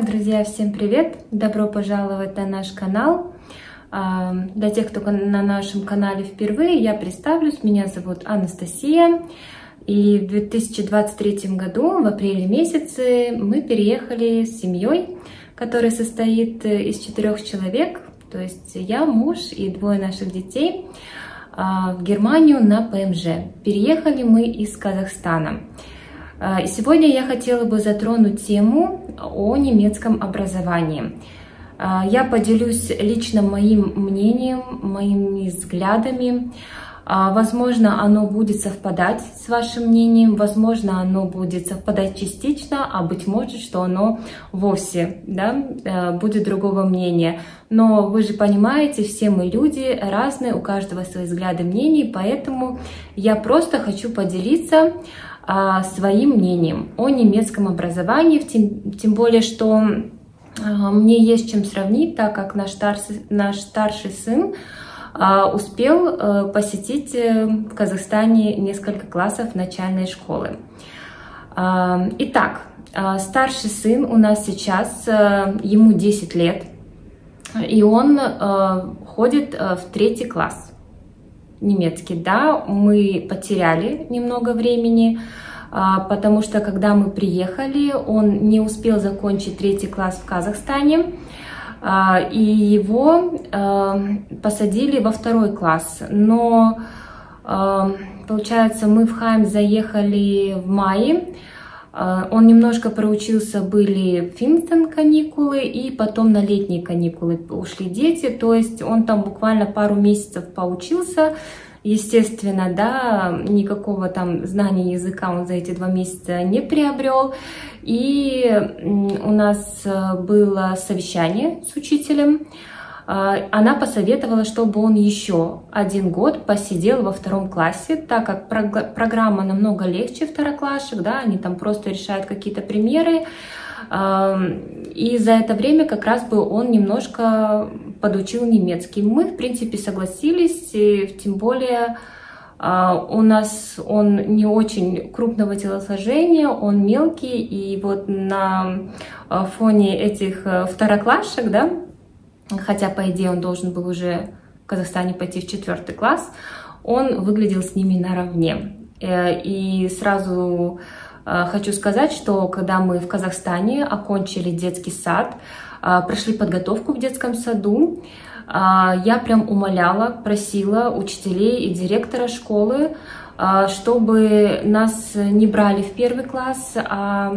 Итак, друзья, всем привет! Добро пожаловать на наш канал. А, для тех, кто на нашем канале впервые, я представлюсь. Меня зовут Анастасия. И в 2023 году, в апреле месяце, мы переехали с семьей, которая состоит из четырех человек. То есть я, муж и двое наших детей а, в Германию на ПМЖ. Переехали мы из Казахстана. И сегодня я хотела бы затронуть тему о немецком образовании. А, я поделюсь лично моим мнением, моими взглядами. А, возможно, оно будет совпадать с вашим мнением, возможно, оно будет совпадать частично, а быть может, что оно вовсе да, э, будет другого мнения. Но вы же понимаете, все мы люди разные, у каждого свои взгляды, мнения, поэтому я просто хочу поделиться а, своим мнением о немецком образовании, тем, тем более, что а, мне есть чем сравнить, так как наш старший, наш старший сын а, успел а, посетить э, в Казахстане несколько классов начальной школы. Итак, старший сын у нас сейчас, а, ему 10 лет, и он ходит в третий класс немецкий, да, мы потеряли немного времени, а, потому что когда мы приехали, он не успел закончить третий класс в Казахстане, а, и его а, посадили во второй класс. Но, получается, мы в Хайм заехали в мае, он немножко проучился, были Финстон каникулы, и потом на летние каникулы ушли дети, то есть он там буквально пару месяцев поучился, Естественно, да, никакого там знания языка он за эти два месяца не приобрел. И у нас э, было совещание с учителем. А, она посоветовала, чтобы он еще один год посидел во втором классе, так как программа намного легче второклассник, да, они там просто решают какие-то примеры, и за это время как раз бы он немножко подучил немецкий. Мы, в принципе, согласились, тем более а, у нас он не очень крупного телосложения, он мелкий, и вот на а, фоне этих э, второклассшек, да, хотя, по идее, он должен был уже в Казахстане пойти в четвертый класс, он выглядел с ними наравне. Э, и сразу Э, хочу сказать, что когда мы в Казахстане окончили детский сад, э, прошли подготовку в детском саду, я прям умоляла, просила учителей и директора школы, чтобы нас не брали в первый класс, а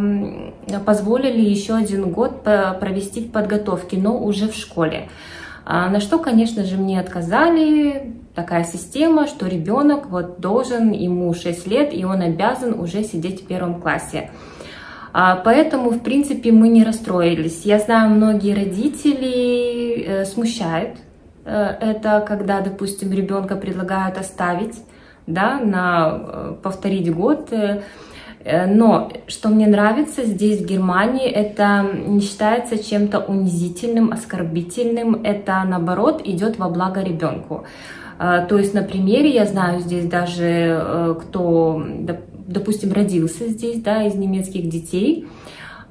позволили еще один год провести в подготовке, но уже в школе. На что, конечно же, мне отказали, такая система, что ребенок вот должен, ему 6 лет, и он обязан уже сидеть в первом классе. А, поэтому, в принципе, мы не расстроились. Я знаю, многие родители э, смущают э, это, когда, допустим, ребенка предлагают оставить, да, на э, повторить год. Но что мне нравится здесь, в Германии, это не считается чем-то унизительным, оскорбительным. Это, наоборот, идет во благо ребенку. То есть на примере я знаю здесь даже, э, кто, допустим, родился здесь, да, из немецких детей.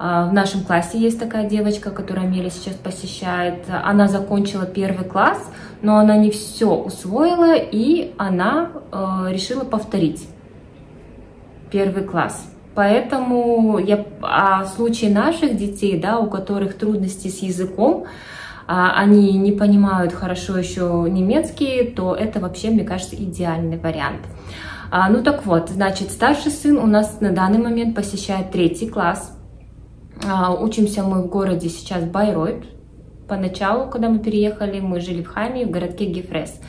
А, в нашем классе есть такая девочка, которая Меля сейчас посещает. Она закончила первый класс, но она не все усвоила, и она э, решила повторить первый класс. Поэтому я, а в случае наших детей, да, у которых трудности с языком, а, они не понимают хорошо еще немецкий, то это вообще, мне кажется, идеальный вариант. А, ну так вот, значит, старший сын у нас на данный момент посещает третий класс. А, учимся мы в городе сейчас Байройт. Поначалу, когда мы переехали, мы жили в Хайме, в городке Гефрес.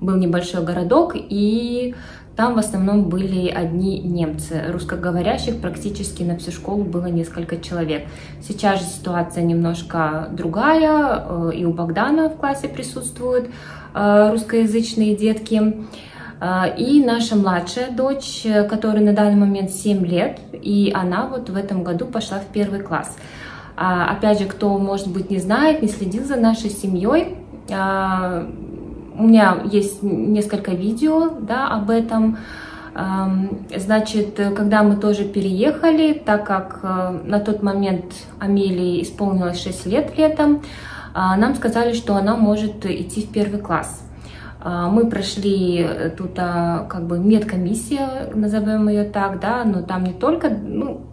Был небольшой городок, и там в основном были одни немцы. Русскоговорящих практически на всю школу было несколько человек. Сейчас же ситуация немножко другая. Э, и у Богдана в классе присутствуют э, русскоязычные детки. Э, и наша младшая дочь, которой на данный момент 7 лет, и она вот в этом году пошла в первый класс. Опять же, кто, может быть, не знает, не следил за нашей семьей, у меня есть несколько видео да, об этом. Значит, когда мы тоже переехали, так как на тот момент Амелии исполнилось 6 лет летом, нам сказали, что она может идти в первый класс. А, мы прошли э, тут а, как бы медкомиссия, назовем ее так, да, но там не только, ну,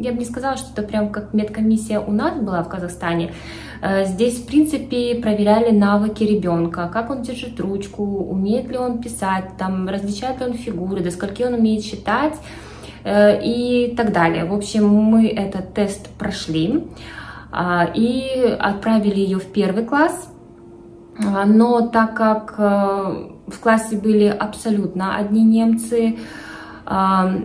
я бы не сказала, что это прям как медкомиссия у нас была в Казахстане. Э, здесь, в принципе, проверяли навыки ребенка, как он держит ручку, умеет ли он писать, там, различает ли он фигуры, до скольки он умеет считать э, и так далее. В общем, мы этот тест прошли а, и отправили ее в первый класс – но так как э, в классе были абсолютно одни немцы, а,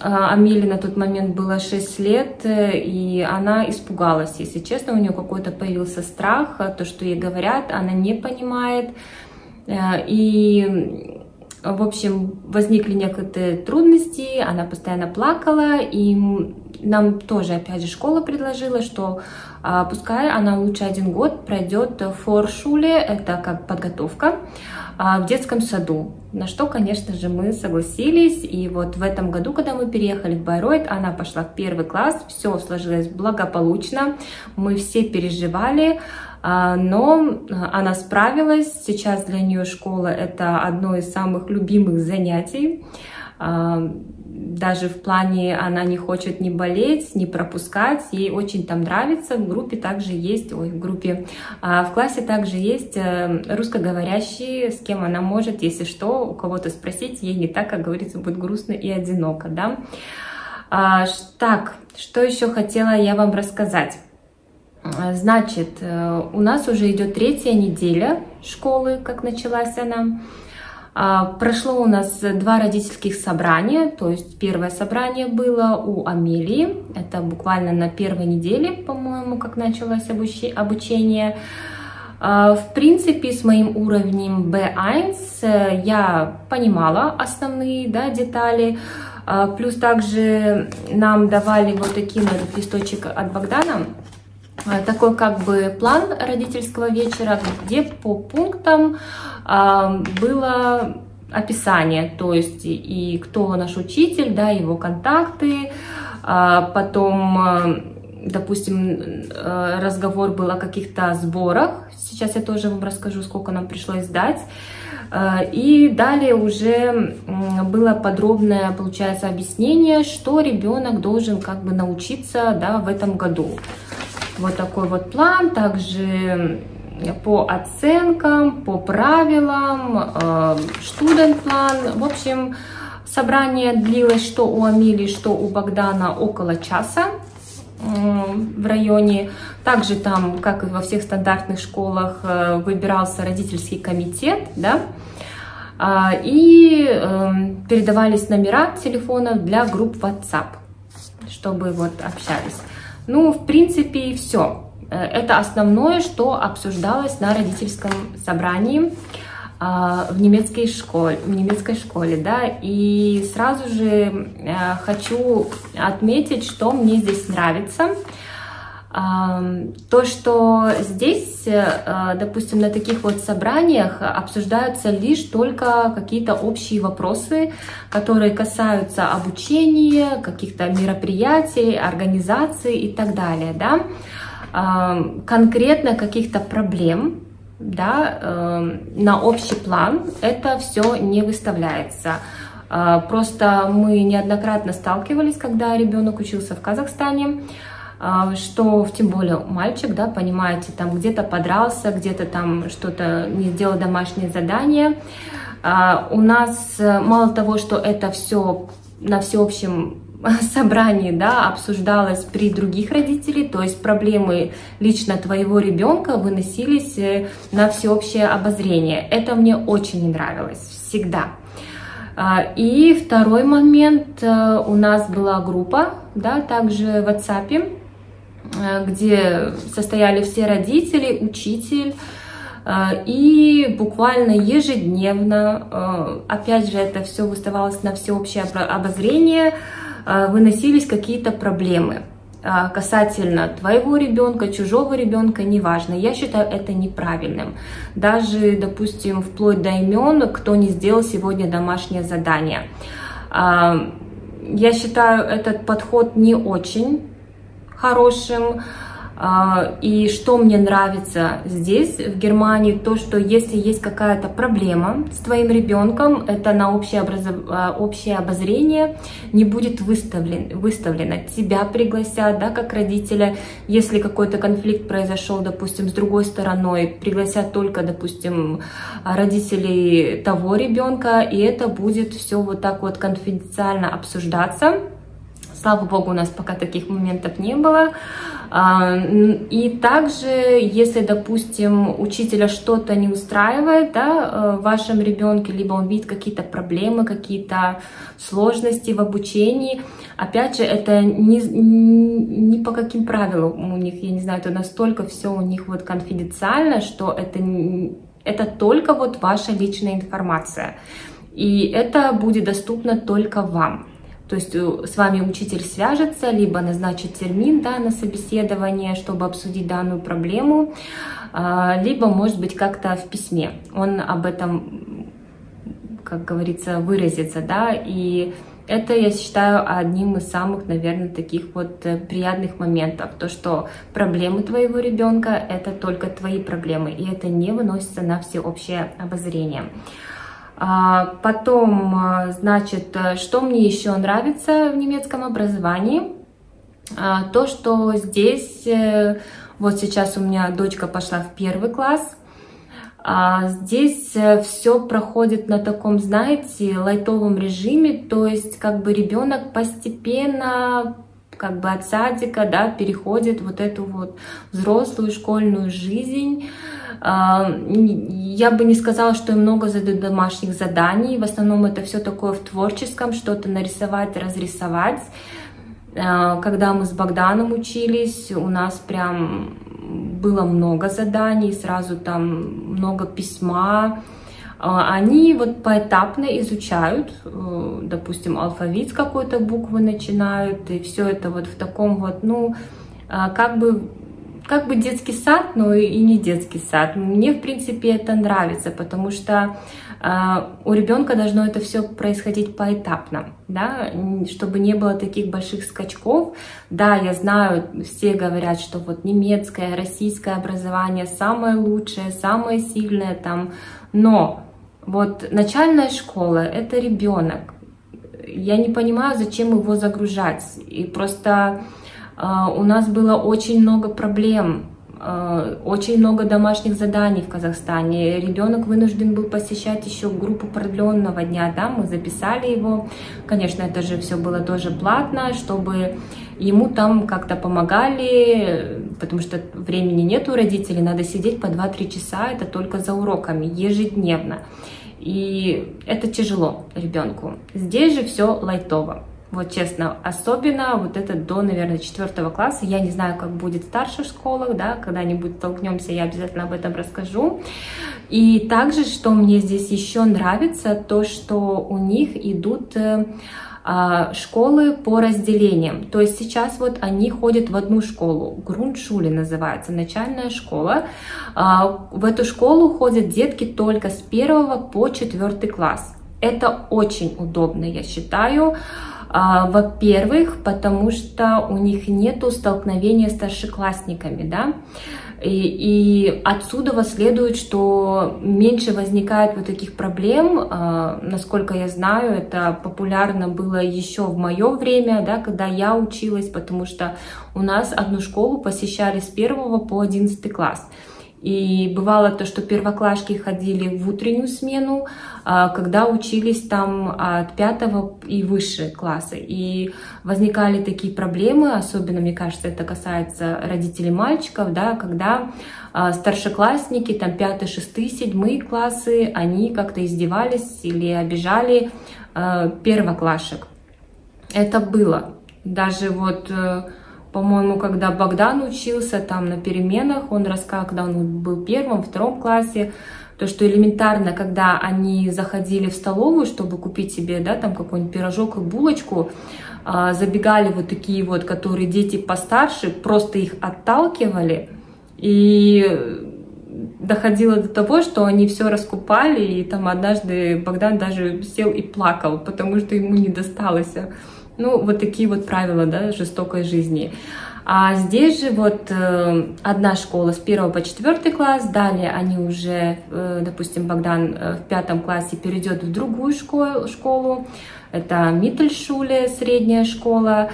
а, Амели на тот момент было 6 лет, э, и она испугалась, если честно, у нее какой-то появился страх, то, что ей говорят, она не понимает, э, и в общем, возникли некоторые трудности, она постоянно плакала, и нам тоже, опять же, школа предложила, что а, пускай она лучше один год пройдет в форшуле, это как подготовка, а, в детском саду. На что, конечно же, мы согласились. И вот в этом году, когда мы переехали в Байройт, она пошла в первый класс, все сложилось благополучно, мы все переживали, а, но она справилась. Сейчас для нее школа это одно из самых любимых занятий даже в плане она не хочет не болеть, не пропускать, ей очень там нравится. В группе также есть, ой, в группе, а в классе также есть э, русскоговорящие, с кем она может, если что, у кого-то спросить, ей не так, как говорится, будет грустно и одиноко, да. А, так, что еще хотела я вам рассказать? Значит, э, у нас уже идет третья неделя школы, как началась она. А, прошло у нас два родительских собрания, то есть первое собрание было у Амелии, это буквально на первой неделе, по-моему, как началось обучение. А, в принципе, с моим уровнем B1 э, я понимала основные да, детали, а, плюс также нам давали вот такие вот листочек от Богдана, такой как бы план родительского вечера, где по пунктам было описание, то есть и кто наш учитель, да, его контакты, а, потом, допустим, разговор был о каких-то сборах, сейчас я тоже вам расскажу, сколько нам пришлось сдать, и далее уже было подробное, получается, объяснение, что ребенок должен как бы научиться да, в этом году. Вот такой вот план, также по оценкам, по правилам, студент-план. Э, в общем, собрание длилось что у Амилии, что у Богдана около часа в районе. Также там, как и во всех стандартных школах, э, выбирался родительский комитет, да, а, и эм, передавались номера телефонов для групп WhatsApp, чтобы вот общались. Ну, в принципе, и все. Э, это основное, что обсуждалось на родительском собрании а, в немецкой школе, в немецкой школе, да, и сразу же э, хочу отметить, что мне здесь нравится. То, что здесь, э, допустим, на таких вот собраниях обсуждаются лишь только какие-то общие вопросы, которые касаются обучения, каких-то мероприятий, организаций и так далее, да, конкретно каких-то проблем, да, на общий план это все не выставляется. А, просто мы неоднократно сталкивались, когда ребенок учился в Казахстане, что тем более мальчик, да, понимаете, там где-то подрался, где-то там что-то не сделал домашнее задание. А, у нас э, мало того, что это все на всеобщем собрании, да, обсуждалось при других родителей, то есть проблемы лично твоего ребенка выносились э, на всеобщее обозрение. Это мне очень не нравилось, всегда. А, и второй момент, э, у нас была группа, да, также в WhatsApp, где состояли все родители, учитель, э, и буквально ежедневно, э, опять же, это все выставалось на всеобщее обозрение, выносились какие-то проблемы. касательно твоего ребенка, чужого ребенка, неважно. Я считаю это неправильным. Даже, допустим, вплоть до имен, кто не сделал сегодня домашнее задание. Я считаю этот подход не очень хорошим. А, и что мне нравится здесь, в Германии, то, что если есть какая-то проблема с твоим ребенком, это на общее, образов... А, общее обозрение не будет выставлен... выставлено. Тебя пригласят, да, как родителя. Если какой-то конфликт произошел, допустим, с другой стороной, пригласят только, допустим, родителей того ребенка, и это будет все вот так вот конфиденциально обсуждаться. Слава богу, у нас пока таких моментов не было. А, и также, если, допустим, учителя что-то не устраивает да, э, в вашем ребенке, либо он видит какие-то проблемы, какие-то сложности в обучении, опять же, это не, не по каким правилам у них, я не знаю, это настолько все у них вот конфиденциально, что это, это только вот ваша личная информация. И это будет доступно только вам. То есть э, с вами учитель свяжется, либо назначит термин да, на собеседование, чтобы обсудить данную проблему, а, либо, может быть, как-то в письме. Он об этом, как говорится, выразится, да, и это, я считаю, одним из самых, наверное, таких вот э, приятных моментов. То, что проблемы твоего ребенка — это только твои проблемы, и это не выносится на всеобщее обозрение. А, потом, а, значит, что мне еще нравится в немецком образовании? А, то, что здесь, э, вот сейчас у меня дочка пошла в первый класс, Здесь э, все проходит на таком, знаете, лайтовом режиме, то есть как бы ребенок постепенно как бы от садика, да, переходит вот эту вот взрослую школьную жизнь. Я бы не сказала, что им много задают домашних заданий. В основном это все такое в творческом, что-то нарисовать, разрисовать. А, когда мы с Богданом учились, у нас прям было много заданий, сразу там много письма, а, они вот поэтапно изучают, э, допустим, алфавит какой-то буквы начинают, и все это вот в таком вот, ну, а, как бы как бы детский сад, но и не детский сад. Мне, в принципе, это нравится, потому что э, у ребенка должно это все происходить поэтапно, да, чтобы не было таких больших скачков. Да, я знаю, все говорят, что вот немецкое, российское образование самое лучшее, самое сильное там, но вот начальная школа — это ребенок. Я не понимаю, зачем его загружать. И просто у нас было очень много проблем, э, очень много домашних заданий в Казахстане. Ребенок вынужден был посещать еще группу продленного дня, да, мы записали его. Конечно, это же все было тоже платно, чтобы ему там как-то помогали, потому что времени нет у родителей, надо сидеть по 2-3 часа, это только за уроками, ежедневно. И это тяжело ребенку. Здесь же все лайтово. Вот честно, особенно вот это до, наверное, четвертого класса. Я не знаю, как будет в старших школах, да, когда-нибудь столкнемся, я обязательно об этом расскажу. И также, что мне здесь еще нравится, то, что у них идут э, а, школы по разделениям. То есть сейчас вот они ходят в одну школу, Груншуле называется, начальная школа. А, в эту школу ходят детки только с первого по четвертый класс. Это очень удобно, я считаю. А, во-первых, потому что у них нету столкновения с старшеклассниками, да, и, и отсюда следует, что меньше возникает вот таких проблем. А, насколько я знаю, это популярно было еще в мое время, да, когда я училась, потому что у нас одну школу посещали с первого по одиннадцатый класс. И бывало то, что первоклашки ходили в утреннюю смену, когда учились там от пятого и выше класса. И возникали такие проблемы, особенно, мне кажется, это касается родителей мальчиков, да, когда а, старшеклассники, там пятый, шестый, седьмые классы, они как-то издевались или обижали а, первоклашек. Это было. Даже вот э, по-моему, когда Богдан учился там на переменах, он рассказал, когда он был в первом, втором классе, То, что элементарно, когда они заходили в столовую, чтобы купить себе, да, там какой-нибудь пирожок и булочку, а, забегали вот такие вот, которые дети постарше, просто их отталкивали, и доходило до того, что они все раскупали, и там однажды Богдан даже сел и плакал, потому что ему не досталось. Ну, вот такие вот правила, да, жестокой жизни. А здесь же вот э, одна школа с 1 по 4 класс, далее они уже, э, допустим, Богдан э, в пятом классе перейдет в другую школу, это Миттельшуле, средняя школа,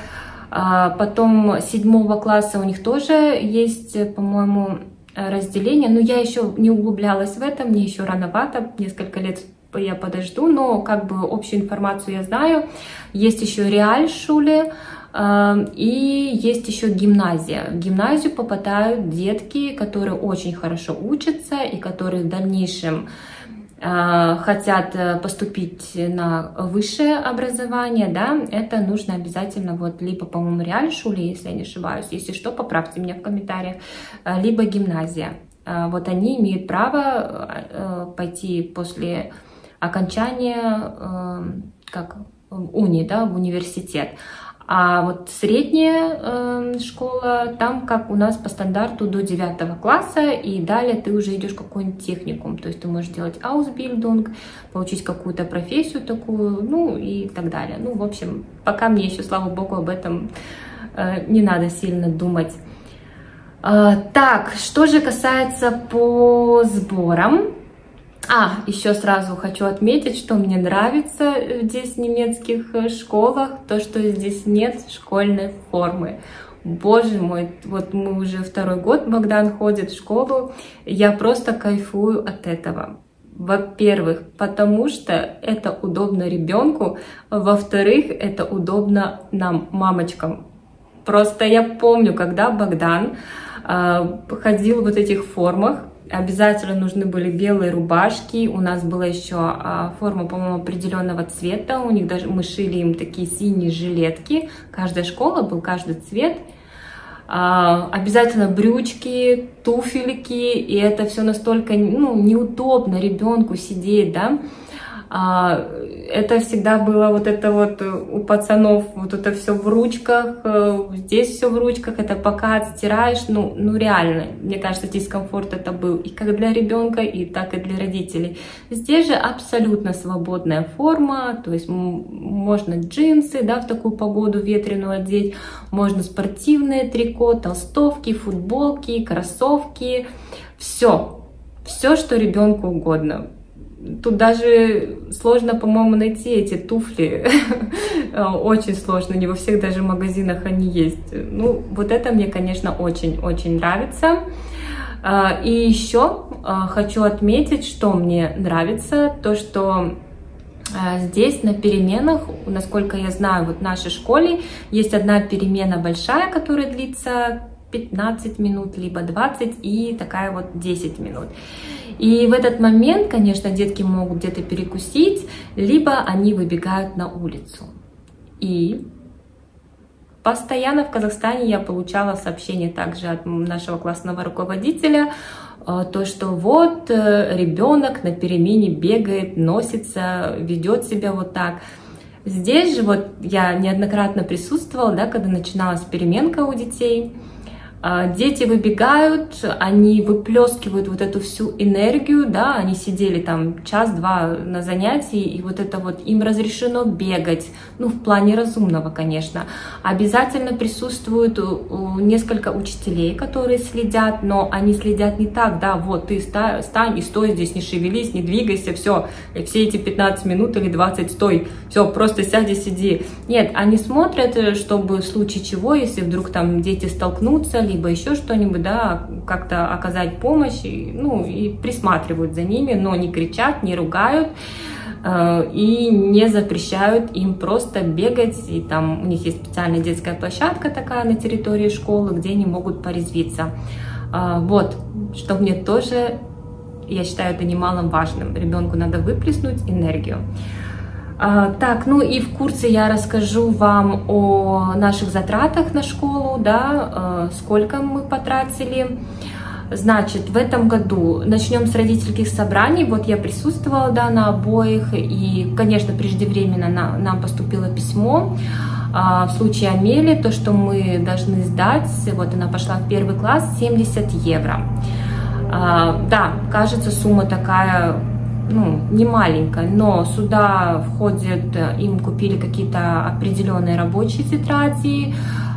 а потом седьмого класса у них тоже есть, по-моему, разделение, но я еще не углублялась в это, мне еще рановато, несколько лет я подожду, но как бы общую информацию я знаю. Есть еще Реальшуле, и есть еще гимназия. В гимназию попадают детки, которые очень хорошо учатся и которые в дальнейшем а, хотят э, поступить на высшее образование, да, это нужно обязательно вот либо, по-моему, Реальшуле, если я не ошибаюсь, если что, поправьте меня в комментариях, э, либо гимназия. Вот они имеют право э, пойти после окончания как уни, да, в университет. А вот средняя э, школа, там как у нас по стандарту до 9 класса, и далее ты уже идешь в какой-нибудь техникум. То есть ты можешь делать аусбильдинг, получить какую-то профессию такую, ну и так далее. Ну, в общем, пока мне еще, слава богу, об этом э, не надо сильно думать. Э, так, что же касается по сборам, а, еще сразу хочу отметить, что мне нравится здесь в немецких э, школах, то, что здесь нет школьной формы. Боже мой, вот мы уже второй год, Богдан ходит в школу, я просто кайфую от этого. Во-первых, потому что это удобно ребенку, во-вторых, это удобно нам, мамочкам. Просто я помню, когда Богдан э, ходил в вот этих формах, Обязательно нужны были белые рубашки. У нас была еще а, форма, по-моему, определенного цвета. У них даже мы шили им такие синие жилетки. Каждая школа был каждый цвет. А, обязательно брючки, туфельки. И это все настолько ну, неудобно ребенку сидеть, да. А, это всегда было вот это вот э, у пацанов, вот это все в ручках, э, здесь все в ручках, это пока отстираешь, ну, ну реально, мне кажется, дискомфорт это был и как для ребенка, и так и для родителей. Здесь же абсолютно свободная форма, то есть можно джинсы, да, в такую погоду ветреную одеть, можно спортивное трико, толстовки, футболки, кроссовки, все, все, что ребенку угодно Тут даже сложно, по-моему, найти эти туфли. Очень сложно, не во всех даже магазинах они есть. Ну, вот это мне, конечно, очень-очень нравится. А, и еще а, хочу отметить, что мне нравится, то, что а, Здесь на переменах, насколько я знаю, вот в нашей школе есть одна перемена большая, которая длится 15 минут, либо 20 и такая вот 10 минут. И в этот момент, конечно, детки могут где-то перекусить, либо они выбегают на улицу. И постоянно в Казахстане я получала сообщения также от нашего классного руководителя, э, то, что вот э, ребенок на перемене бегает, носится, ведет себя вот так. Здесь же вот я неоднократно присутствовала, да, когда начиналась переменка у детей, дети выбегают, они выплескивают вот эту всю энергию, да, они сидели там час-два на занятии, и вот это вот им разрешено бегать, ну, в плане разумного, конечно. Обязательно присутствуют несколько учителей, которые следят, но они следят не так, да, вот ты стань и стой здесь, не шевелись, не двигайся, все, все эти 15 минут или 20 стой, все, просто сядь и сиди. Нет, они смотрят, э, чтобы в случае чего, если вдруг там дети столкнутся, либо еще что-нибудь, да, как-то оказать помощь, и, ну, и присматривают за ними, но не кричат, не ругают э, и не запрещают им просто бегать, и там у них есть специальная детская площадка такая на территории школы, где они могут порезвиться. Э, вот, что мне тоже, я считаю, это немалым важным. Ребенку надо выплеснуть энергию. А, так, ну и в курсе я расскажу вам о наших затратах на школу, да, а, сколько мы потратили. Значит, в этом году начнем с родительских собраний. Вот я присутствовала, да, на обоих. И, конечно, преждевременно на, нам поступило письмо. А, в случае Амели, то, что мы должны сдать, вот она пошла в первый класс, 70 евро. А, да, кажется, сумма такая ну, не маленькая, но сюда входят, им купили какие-то определенные рабочие тетради,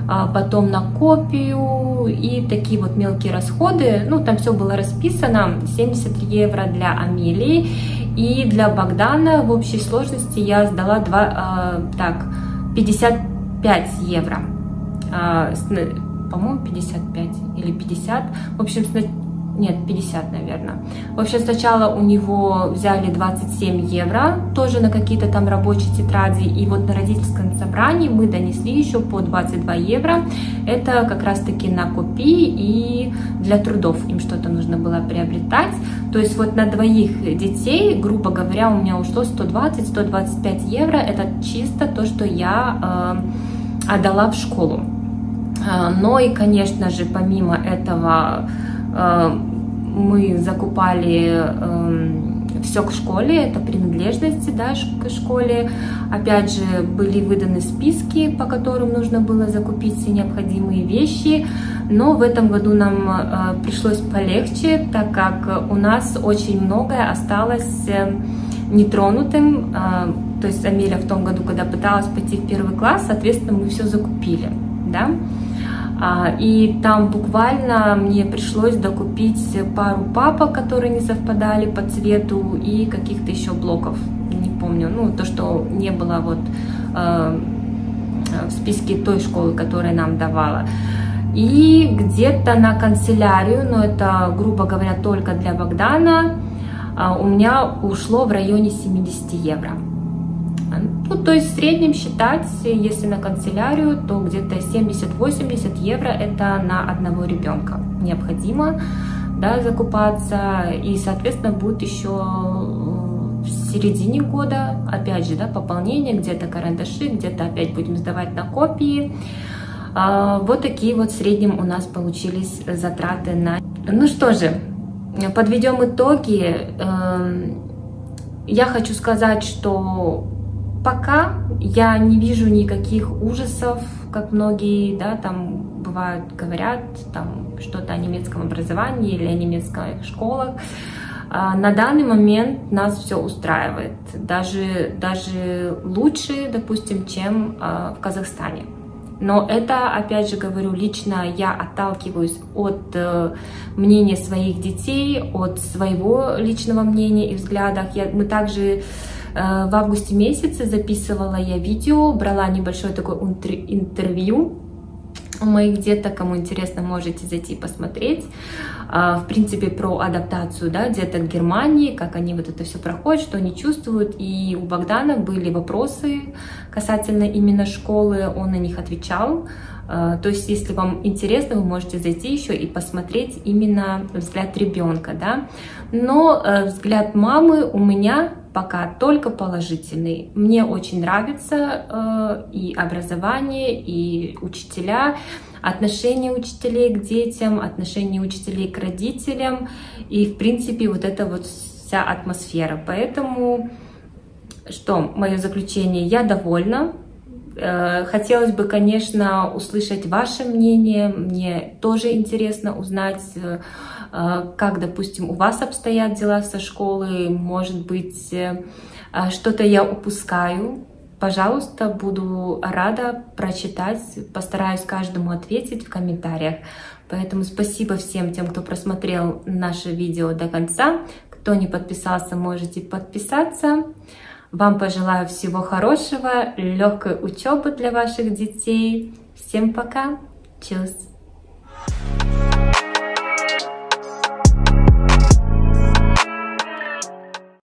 а потом на копию и такие вот мелкие расходы. Ну, там все было расписано. 70 евро для Амелии и для Богдана в общей сложности я сдала 2, так, 55 евро. По-моему, 55 или 50. В общем, нет, 50, наверное. В общем, сначала у него взяли 27 евро, тоже на какие-то там рабочие тетради, и вот на родительском собрании мы донесли еще по 22 евро. Это как раз-таки на копии и для трудов им что-то нужно было приобретать. То есть вот на двоих детей, грубо говоря, у меня ушло 120-125 евро. Это чисто то, что я э, отдала в школу. Э, но и, конечно же, помимо этого Э, мы закупали эм, все к школе, это принадлежности да, к школе. Опять же, были выданы списки, по которым нужно было закупить все необходимые вещи. Но в этом году нам э, пришлось полегче, так как у нас очень многое осталось э, нетронутым. То есть Амеля в том году, когда пыталась пойти в первый класс, соответственно, мы все закупили. Да? А, и там буквально мне пришлось докупить пару папок, которые не совпадали по цвету, и каких-то еще блоков, не помню, ну, то, что не было вот э, в списке той школы, которая нам давала. И где-то на канцелярию, но это, грубо говоря, только для Богдана, а, у меня ушло в районе 70 евро. Ну, то есть в среднем считать, если на канцелярию, то где-то 70-80 евро это на одного ребенка необходимо да, закупаться. И, соответственно, будет еще в середине года, опять же, да, пополнение, где-то карандаши, где-то опять будем сдавать на копии. А, вот такие вот в среднем у нас получились затраты на... Ну что же, подведем итоги. Эм, я хочу сказать, что Пока я не вижу никаких ужасов, как многие, да, там бывают, говорят там что-то о немецком образовании или о немецких школах. А, на данный момент нас все устраивает, даже, даже лучше, допустим, чем а, в Казахстане. Но это, опять же говорю, лично я отталкиваюсь от э, мнения своих детей, от своего личного мнения и взглядов. Мы также в августе месяце записывала я видео, брала небольшое такое интервью у моих деток, кому интересно, можете зайти посмотреть. А, в принципе, про адаптацию да, деток Германии, как они вот это все проходят, что они чувствуют. И у Богдана были вопросы касательно именно школы, он на них отвечал. А, то есть, если вам интересно, вы можете зайти еще и посмотреть именно взгляд ребенка, да. Но э, взгляд мамы у меня пока только положительный. Мне очень нравится э, и образование, и учителя, отношение учителей к детям, отношение учителей к родителям, и, в принципе, вот эта вот вся атмосфера. Поэтому, что, мое заключение, я довольна. Э, хотелось бы, конечно, услышать ваше мнение. Мне тоже интересно узнать, э, как, допустим, у вас обстоят дела со школой. Может быть, что-то я упускаю. Пожалуйста, буду рада прочитать, постараюсь каждому ответить в комментариях. Поэтому спасибо всем тем, кто просмотрел наше видео до конца. Кто не подписался, можете подписаться. Вам пожелаю всего хорошего, легкой учебы для ваших детей. Всем пока. Чус.